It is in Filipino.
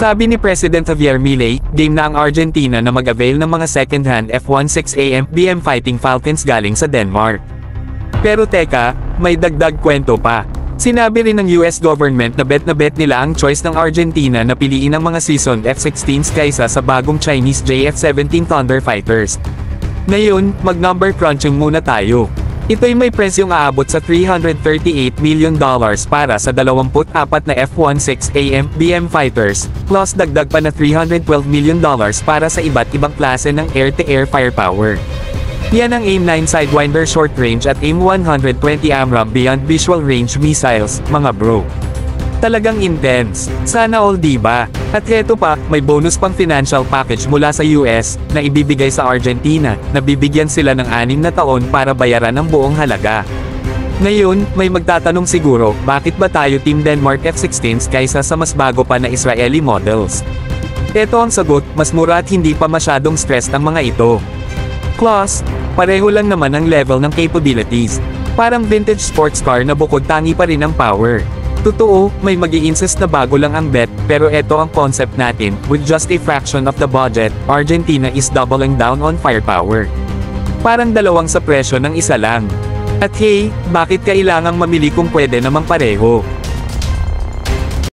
Sabi ni President Javier Milei, game na ang Argentina na mag-avail ng mga second-hand F-16AM BM Fighting Falcons galing sa Denmark. Pero teka, may dagdag kwento pa. Sinabi rin ng US government na bet na bet nila ang choice ng Argentina na piliin ang mga seasoned F-16s kaysa sa bagong Chinese JF-17 Thunder Fighters. Ngayon, mag-number crunching muna tayo. Ito'y may presyong aabot sa 338 million dollars para sa 24 na F-16AM BM fighters, plus dagdag pa na 312 million dollars para sa iba't ibang klase ng air-to-air firepower. Yan ang AIM-9 Sidewinder Short Range at AIM-120 AMRAAM Beyond Visual Range Missiles, mga bro. Talagang intense. Sana all diba? At heto pa, may bonus pang financial package mula sa US, na ibibigay sa Argentina, na bibigyan sila ng anim na taon para bayaran ang buong halaga. Ngayon, may magtatanong siguro, bakit ba tayo Team Denmark F-16s kaysa sa mas bago pa na Israeli models? Ito ang sagot, mas mura at hindi pa masyadong stressed ang mga ito. Plus, pareho lang naman ang level ng capabilities. Parang vintage sports car na bukod tangi pa rin ang power. Totoo, may mag insist na bago lang ang bet, pero eto ang concept natin, with just a fraction of the budget, Argentina is doubling down on firepower. Parang dalawang sa presyo ng isa lang. At hey, bakit kailangang mamili kung pwede namang pareho?